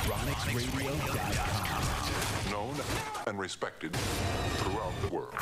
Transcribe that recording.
ChronicsRadio.com. Known and respected throughout the world.